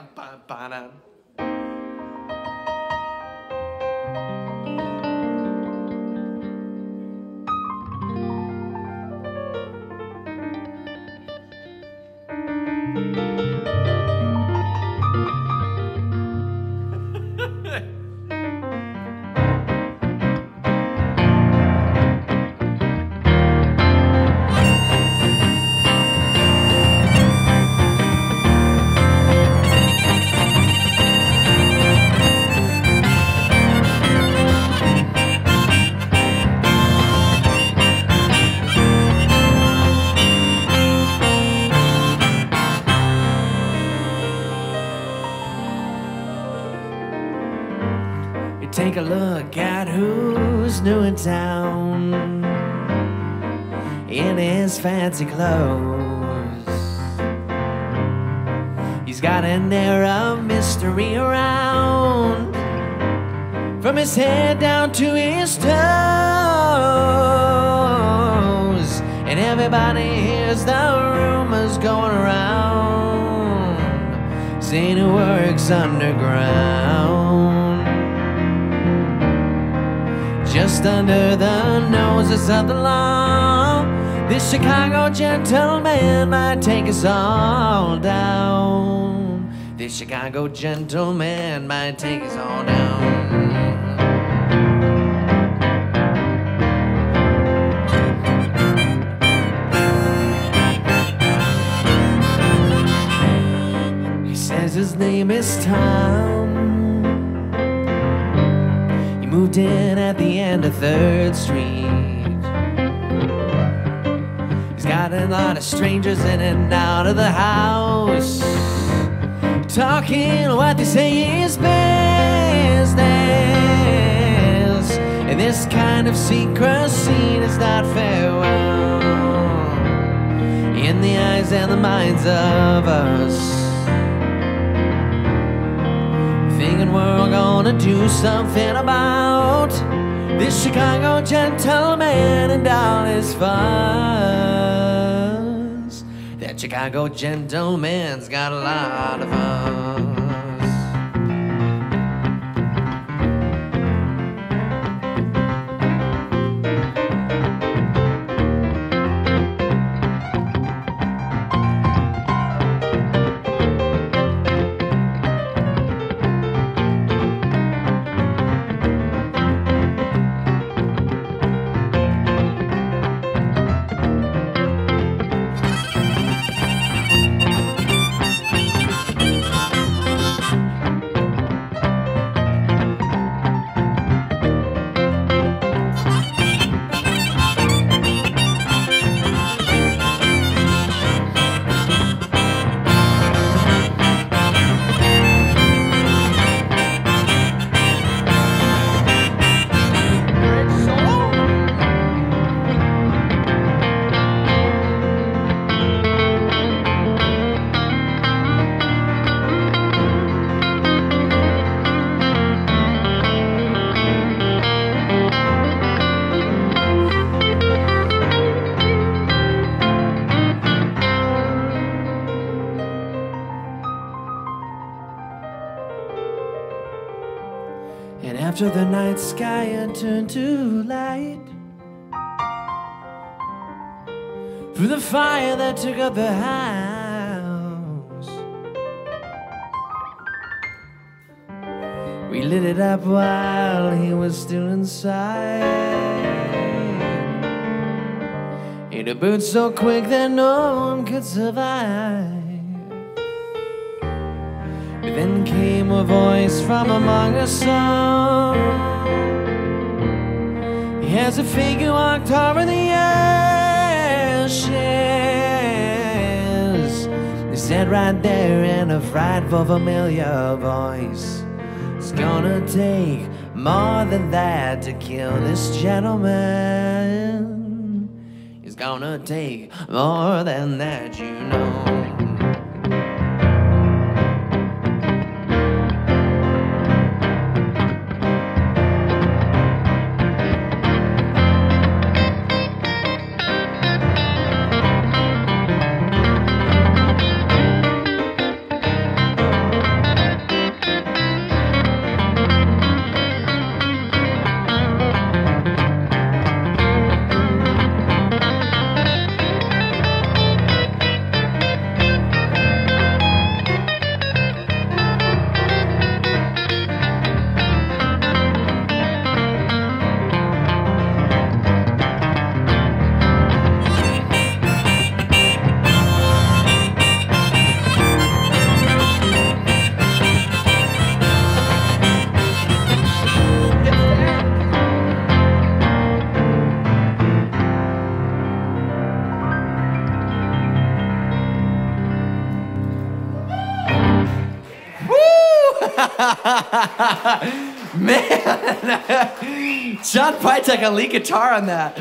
Ba, ba, ba, take a look at who's new in town in his fancy clothes. He's got an air of mystery around from his head down to his toes. And everybody hears the rumors going around saying works underground just under the noses of the law. This Chicago gentleman might take us all down. This Chicago gentleman might take us all down. He says his name is Tom. Moved in at the end of Third Street. He's got a lot of strangers in and out of the house, talking what they say is business. And this kind of secrecy does not fare well in the eyes and the minds of us thinking we're gonna do something about this Chicago gentleman and all his fuss. That Chicago gentleman's got a lot of us. After the night sky and turned to light, through the fire that took up the house, we lit it up while he was still inside. In a boot so quick that no one could survive. But then came a voice from among us all. As a figure walked over the ashes. They said right there in a frightful familiar voice. It's gonna take more than that to kill this gentleman. It's gonna take more than that, you know. Man, John Piatek on lead guitar on that.